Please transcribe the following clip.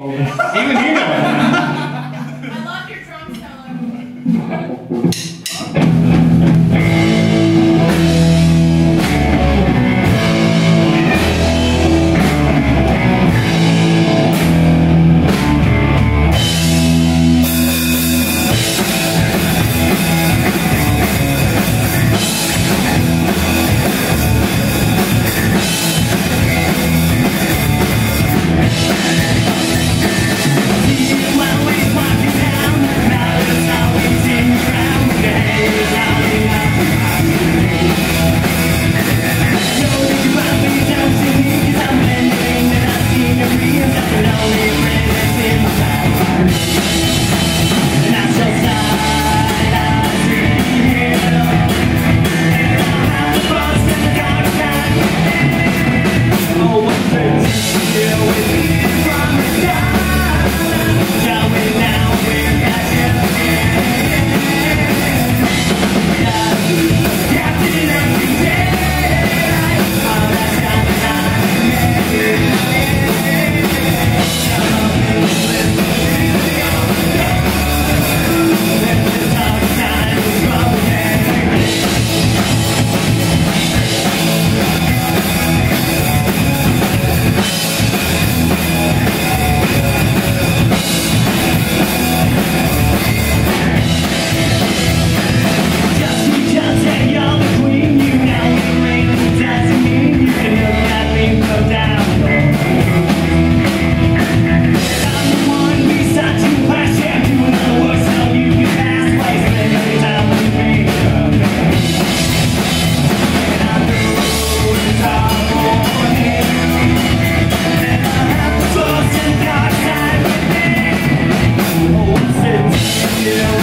Even you know it. I love you.